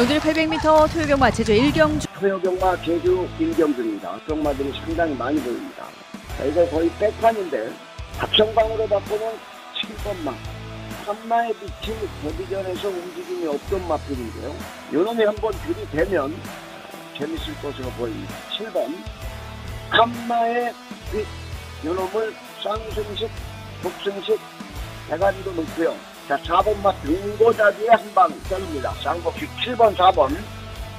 오늘 800m 토요경마 제주 1경주 토요경마 제주 일경주입니다. 경마들이 상당히 많이 보입니다. 자, 이거 거의 백판인데 합성방으로 바꾸면 7번마 한마에 비친 데뷔전에서 움직임이 없던 마필인데요. 요놈이 한번 들이대면 재밌을 것으로 보입니다. 7번 한마의 빛 요놈을 쌍승식, 복승식 대가리로 놓고요. 자 4번마 등고자리에 한방 때립니다. 쌍복식 7번 4번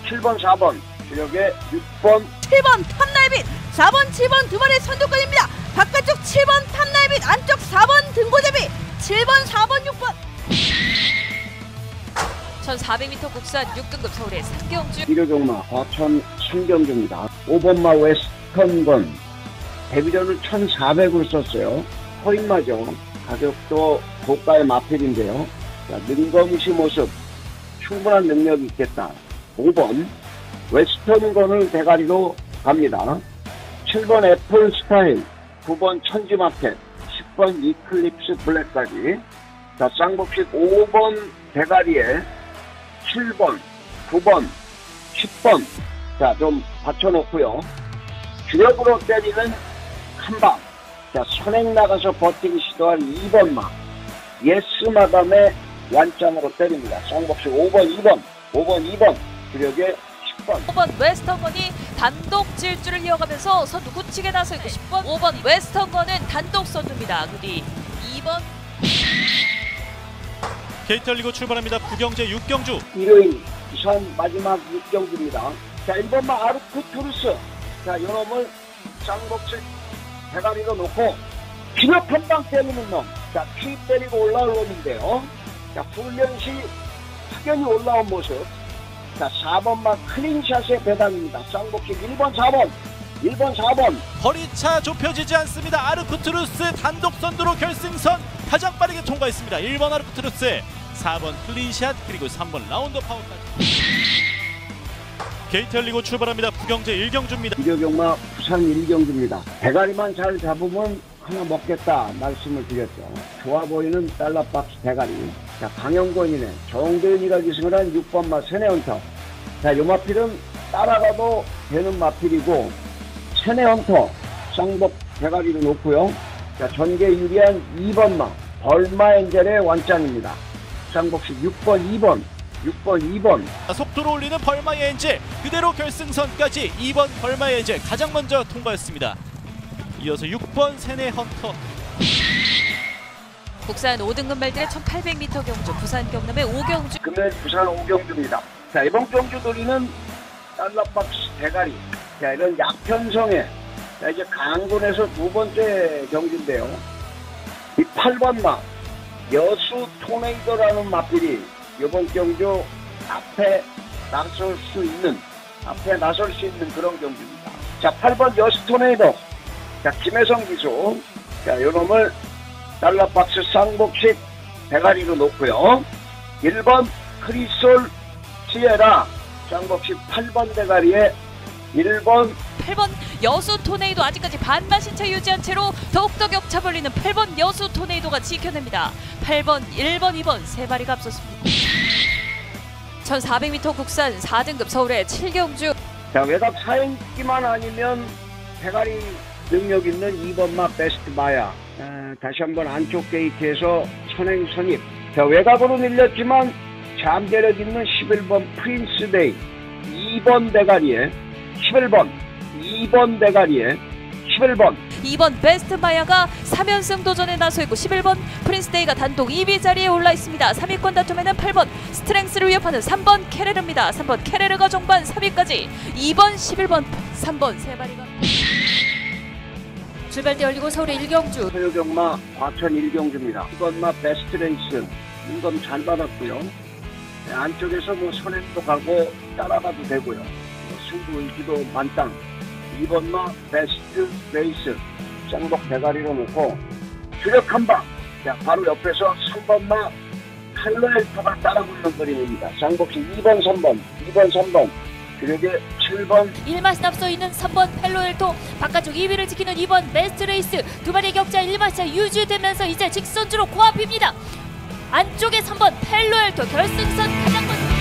7번 4번 주력에 6번 7번 탐나이빗 4번 7번 두 마리 선두권입니다 바깥쪽 7번 탐나이빗 안쪽 4번 등고제비 7번 4번 6번 1400m 국산 6등급 서울의 상경주 일요종마 과천 순경주입니다. 5번마 웨스턴건 데뷔전을 1,400으로 썼어요. 허인마죠. 가격도 고가의 마필인데요. 자, 능검시 모습 충분한 능력이 있겠다. 5번 웨스턴건을 대가리로 갑니다. 7번 애플 스타일, 9번 천지마켓, 10번 이클립스 블랙까지 자, 쌍복식 5번 대가리에 7번, 9번, 10번. 자, 좀 받쳐놓고요. 주력으로 때리는 한방. 자, 선행 나가서 버티기 시도한 2번마. 예스 마담의 완장으로 때립니다. 쌍복식 5번, 2번, 5번, 2번. 주력에 10번. 5번 웨스턴건이 단독 질주를 이어가면서 선두 굳히게 나서 있고 10번 5번 웨스턴건은 단독 선두입니다. 그 뒤 2번 게이트 열리고 출발합니다. 부경 제 6경주 일요일 부산 마지막 6경기입니다. 자, 1번마 아르쿠트루스. 자, 요놈을 쌍복식 대가리로 놓고 주력 한 방 때리는 놈. 자, 피 때리고 올라올 놈인데요. 자, 훈련 시 확연히 올라온 모습. 자, 4번마 클린샷의 배당입니다. 쌍복식 1번, 4번. 1번, 4번. 거리차 좁혀지지 않습니다. 아르쿠트루스 단독 선두로 결승선 가장 빠르게 통과했습니다. 1번 아르쿠트루스, 4번 클린샷 그리고 3번 라운드 파워까지. 게이트 열리고 출발합니다. 부경 제 1경주입니다. 일요경마 부산 1경주입니다. 대가리만 잘 잡으면 하나 먹겠다 말씀을 드렸죠. 좋아 보이는 달러박스 대가리. 자, 강영권이네. 정대윤이가 기승을 한 6번마 세네헌터. 자, 요 마필은 따라가도 되는 마필이고 세네헌터 쌍복 대가리를 놓고요. 자, 전개 유리한 2번마 벌마 엔젤의 완장입니다. 쌍복식 6번, 2번, 6번, 2번. 속도로 올리는 벌마의 엔젤 그대로 결승선까지 2번 벌마의 엔젤 가장 먼저 통과했습니다. 이어서 6번 세네 헌터 국산 5등급 말들의 1800m 경주 부산 경남의 5경주 금요일 부산 오경주입니다. 자, 이번 경주 돌리는 달러박스 대가리. 자, 이런 약편성에 자, 이제 강군에서 두 번째 경주인데요. 이 8번 마 여수 토네이도라는 마필이 이번 경주 앞에 나설 수 있는 앞에 나설 수 있는 그런 경주입니다. 자, 8번 여수 토네이도. 자, 김혜성 기수. 자, 요 놈을 달러박스 쌍복식 대가리로 놓고요. 1번 크리솔 시에라 쌍복식 8번 대가리에 1번 8번 여수 토네이도 아직까지 반만 신차 유지한 채로 더욱더 격차 벌리는 8번 여수 토네이도가 지켜냅니다. 8번, 1번, 2번 세 마리가 앞섰습니다. 1400m 국산 4등급 서울의 7경주 자 외곽 사행기만 아니면 대가리 능력 있는 2번마 베스트 마야 에, 다시 한번 안쪽 게이트에서 선행 선입 자 외곽으로 밀렸지만 잠재력 있는 11번 프린스데이 2번 대가리에 11번 2번 대가리에 11번 2번 베스트 마야가 3연승 도전에 나서 있고 11번 프린스데이가 단독 2위 자리에 올라 있습니다. 3위권 다툼에는 8번 스트렝스를 위협하는 3번 캐레르입니다. 3번 캐레르가 종반 3위까지 2번 11번 3번 세 마리가 출발대 열리고 서울의 1경주 토요경마 과천 일경주입니다. 2번마 베스트 레이스 인검 잘 받았고요. 네, 안쪽에서 뭐 선행도 가고 따라가도 되고요. 뭐 승부 의지도 만땅. 2번마 베스트 레이스 쌍복 대가리로 놓고 주력 한방. 자 바로 옆에서 3번마 칼로엘토가 따라 붙는 그림입니다. 쌍복식 2번, 3번, 2번, 3번. 주력에 7번, 1마신 앞서 있는 3번 펠로엘토 바깥쪽 2위를 지키는 2번 베스트 레이스 두 마리 격차 1마신 차 유지되면서 이제 직선주로 코앞입니다. 안쪽에 3번 펠로엘토 결승선 가장 먼저